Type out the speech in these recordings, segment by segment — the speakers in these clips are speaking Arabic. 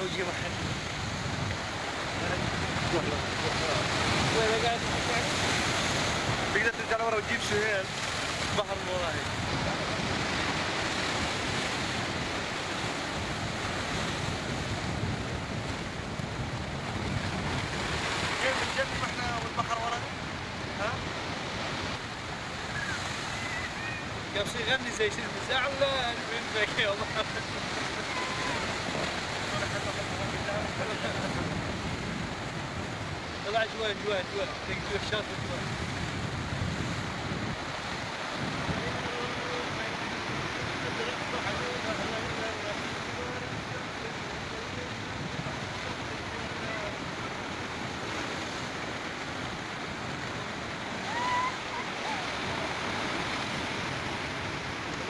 محل وين قاعد تقدر ترجع لورا وتجيب سهيل بحر من وراي كيف نجنب إحنا والبحر ورانا؟ ها؟ قبل يغني زي شنو ساعة ولا Ela Joana, Joana, Joana. Tem duas chances, Joana.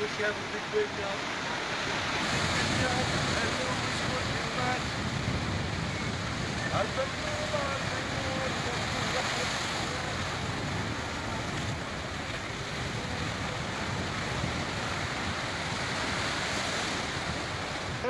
wish you have a big wig now. Good job. I know it's working right. I've been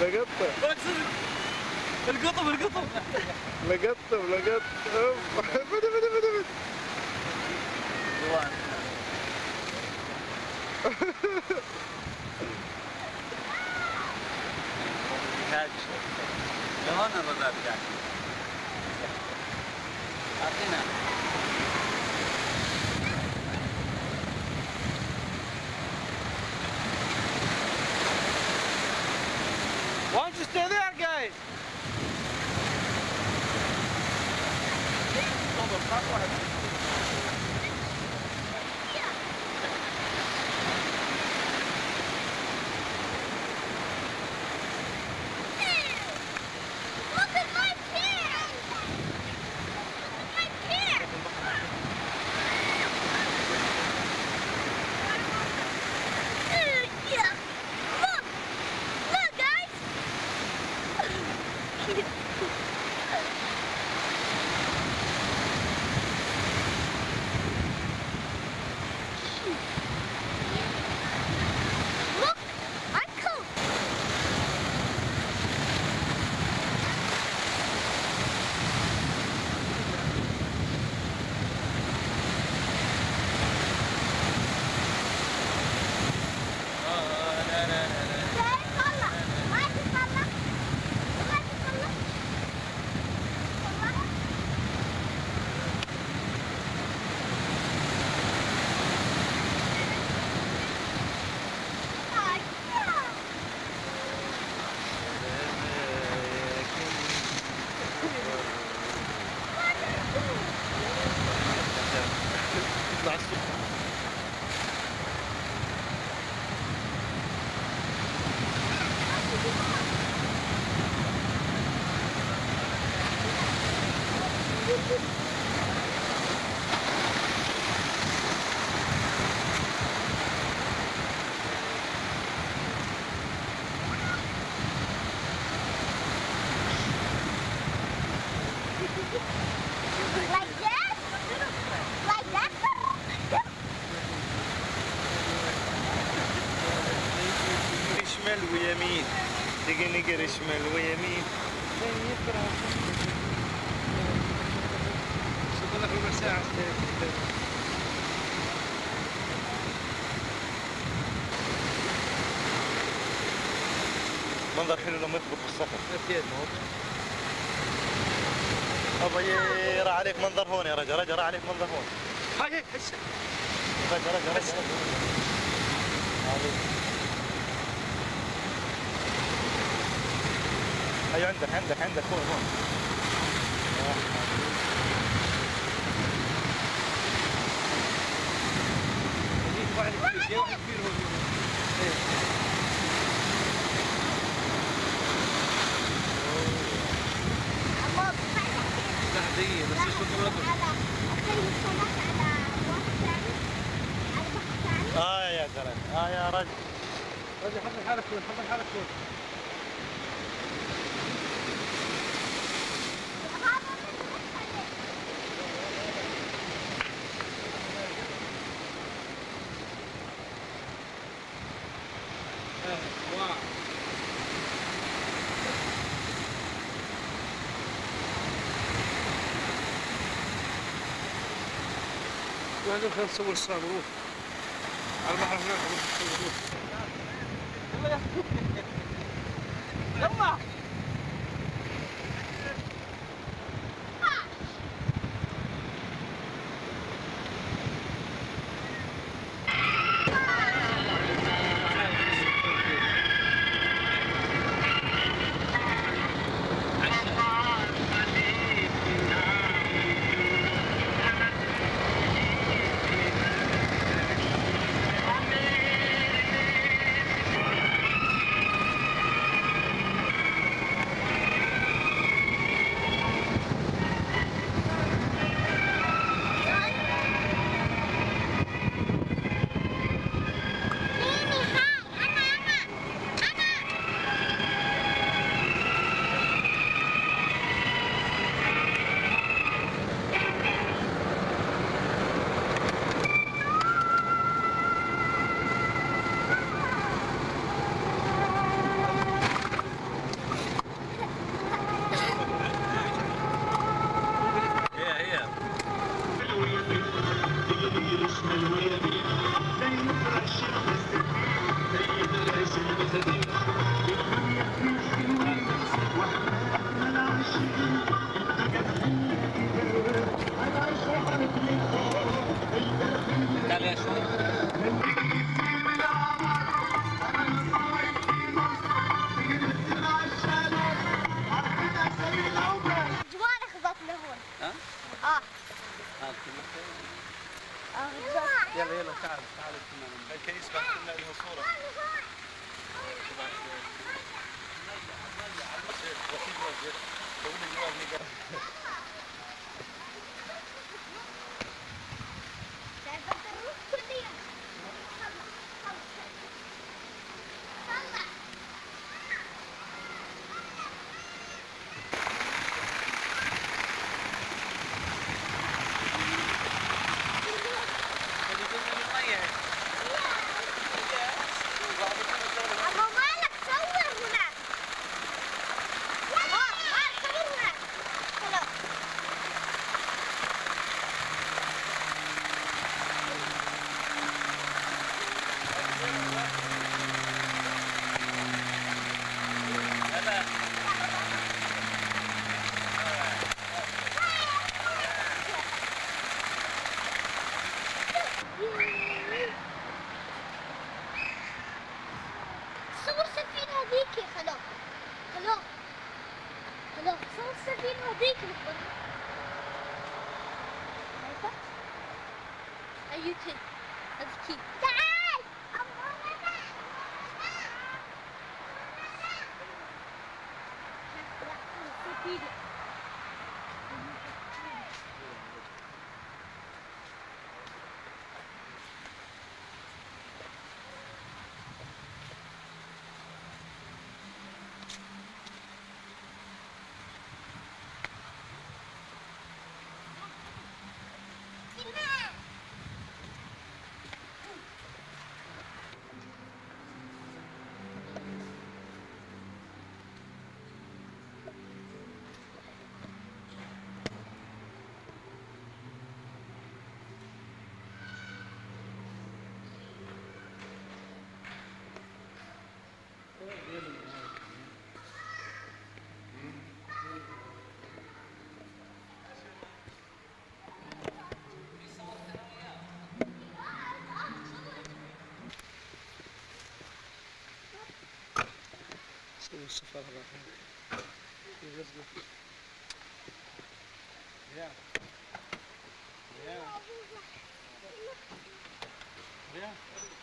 لقطة. القطب القطب. لقطة أوف. بدا بدا بدا بدا لهون أعطينا. نقر شمال ويمين ساعة منظر حلو لما يطبخ في الصخر أكيد ابا يرى عليك منظر هون يا رجل رجل رى عليك منظر هون. هاي هسه رجل رجل. رجل. أيوه عندك عندك عندك. واحد كبير واحد كبير هو لا هدية بس إيش آه يا زلمة. آه يا رجل. رجل حضر حالك هون حضر حالك هون هذا من الخليج. آه، واو وهذول خلينا نصور الصور روح على البحر هناك روح نصور Let's keep that. Mustafa Rahman. Yeah. Yeah. Yeah.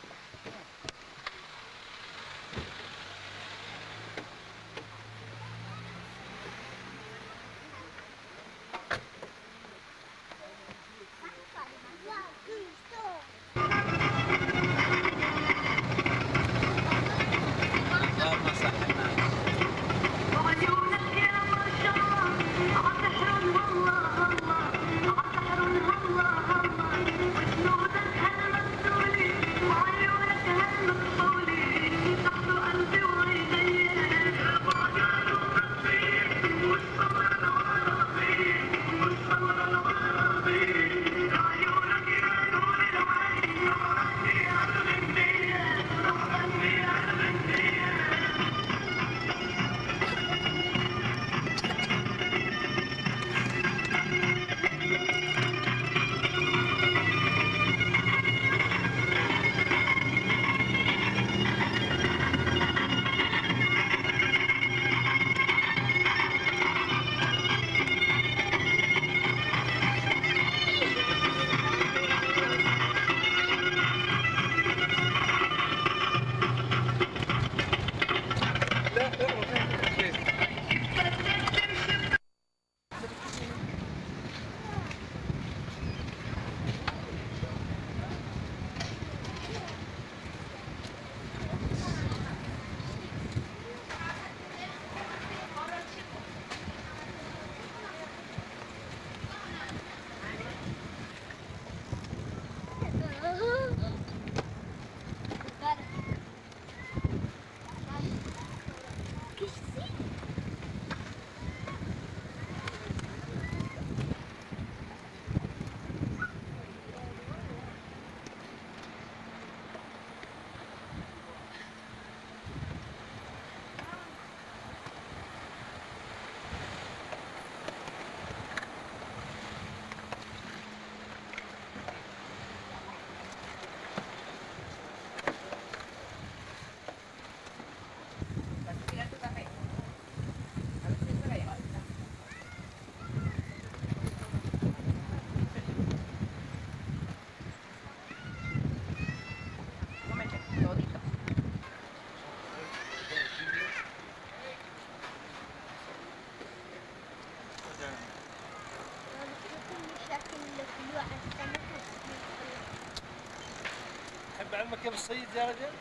ابو السيد يا رجل؟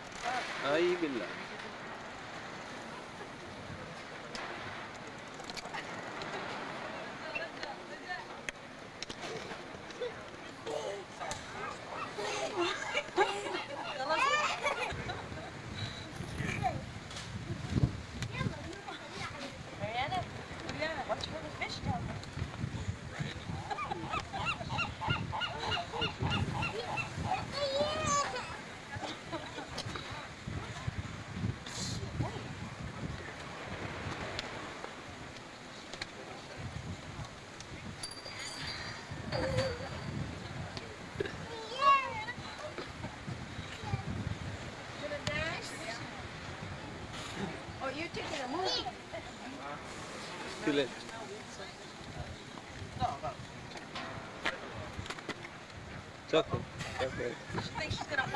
أي بالله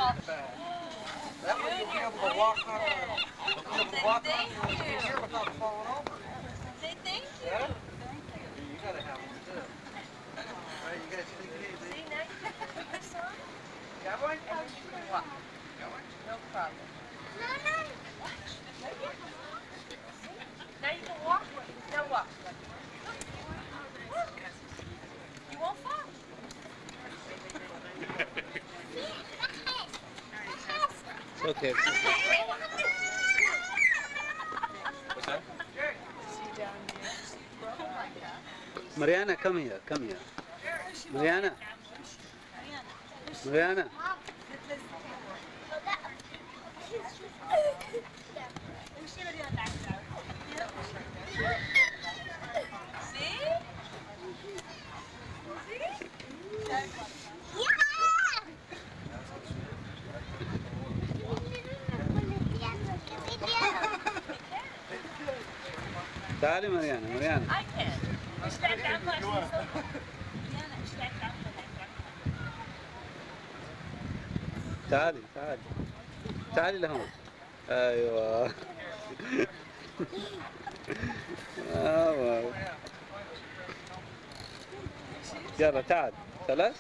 That way you'll be able to walk on the, you'll be able to walk on the chair without falling over. Say thank you. Yeah? You gotta have one too. You guys take it easy. See, now you can put this on. Yeah, boy? What? No problem. Now you can walk with it. Now walk. You won't fall. It's okay. What's that? Mariana, come here. Come here. Mariana. Mariana. تعالي مريانة مريانة. مريانة تعالي تعالي. تعالي لهون. أيوه. آه، يلا تعال. ثلاث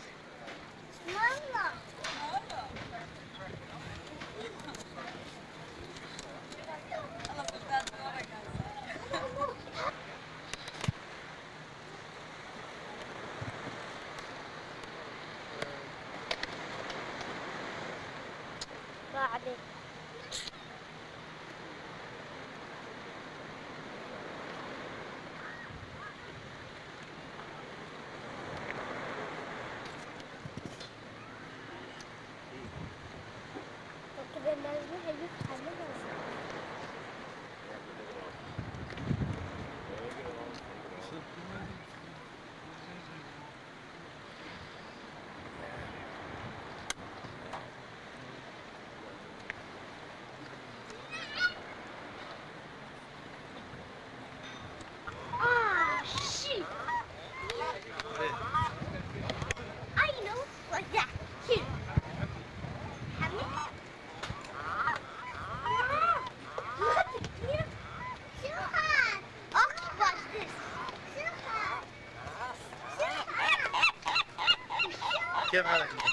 Kim Alex.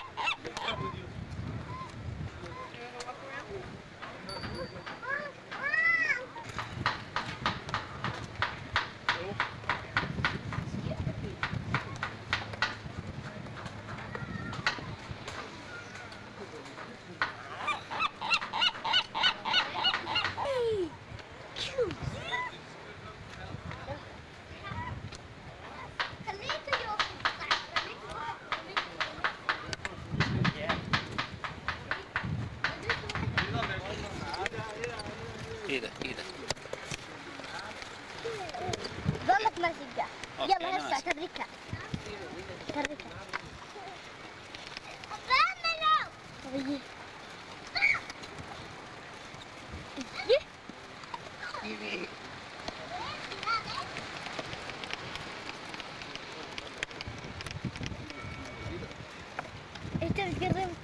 que